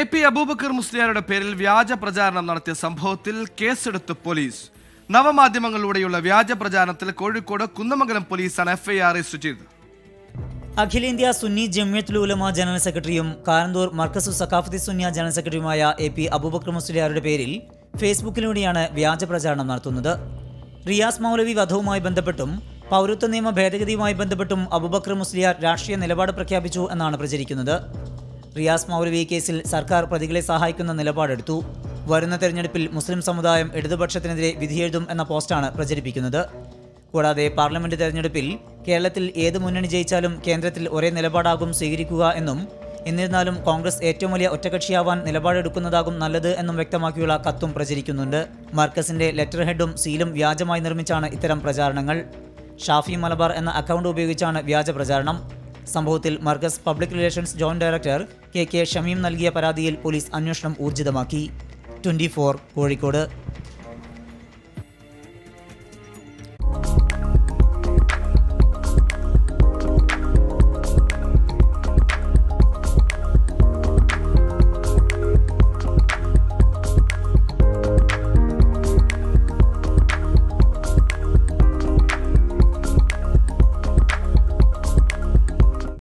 A P Abubakar മുസ്ലിയാരുടെ പേരിൽ വ്യാജ പ്രചാരണം നടത്തിയ സംഭവത്തിൽ കേസെടുത്ത് പോലീസ്. നവമാധ്യമങ്ങളിലൂടെയുള്ള വ്യാജ പ്രചാരണത്തിൽ കോഴിക്കോട് കുന്നമംഗലം പോലീസാണ് എഫ്ഐആർ രജിസ്റ്റർ ചെയ്തത്. അഖിലേന്ത്യാ സുന്നി ജമിയത്തുൽ ഉലമ ജനറൽ സെക്രട്ടറിയും കാരന്തൂർ മർക്കസു സഖാഫത്തി സുന്നിയ ജനറൽ സെക്രട്ടറിയുമായ എ പി അബൂബക്കർ മുസ്ലിയാരുടെ പേരിൽ ഫേസ്ബുക്കിലൂടെയാണ് വ്യാജ പ്രചാരണം നടത്തുന്നത്. റിയാസ് മൗലവി വധവുമായി ബന്ധപ്പെട്ടും പൗരത്വ നിയമ ഭേദഗതിയുമായി ബന്ധപ്പെട്ടും അബൂബക്കർ മുസ്ലിയാർ രാഷ്ട്രീയ നിലപാട് പ്രഖ്യാപിച്ചു എന്നാണ് പ്രചരിക്കുന്നത്. റിയാസ് മൗലവി കേസിൽ സർക്കാർ പ്രതികളെ സഹായിക്കുന്ന നിലപാടെടുത്തു. വരുന്ന തെരഞ്ഞെടുപ്പിൽ മുസ്ലിം സമുദായം ഇടതുപക്ഷത്തിനെതിരെ വിധിയെഴുതും എന്ന പോസ്റ്റാണ് പ്രചരിപ്പിക്കുന്നത്. കൂടാതെ പാർലമെന്റ് തെരഞ്ഞെടുപ്പിൽ കേരളത്തിൽ ഏത് മുന്നണി ജയിച്ചാലും കേന്ദ്രത്തിൽ ഒരേ നിലപാടാകും സ്വീകരിക്കുക എന്നും എന്നിരുന്നാലും കോൺഗ്രസ് ഏറ്റവും വലിയ ഒറ്റകക്ഷിയാവാൻ നിലപാടെടുക്കുന്നതാകും നല്ലത് എന്നും വ്യക്തമാക്കിയുള്ള കത്തും പ്രചരിക്കുന്നുണ്ട്. മർക്കസിന്റെ ലെറ്റർ ഹെഡും സീലും വ്യാജമായി നിർമ്മിച്ചാണ് ഇത്തരം പ്രചാരണങ്ങൾ. ഷാഫി മലബാർ എന്ന അക്കൗണ്ട് ഉപയോഗിച്ചാണ് വ്യാജ പ്രചാരണം. സംഭവത്തിൽ Markaz public relations joint director K K Shameem നൽകിയ പരാതിയിൽ പോലീസ് അന്വേഷണം ഊർജിതമാക്കി. ട്വന്റി കോഴിക്കോട്.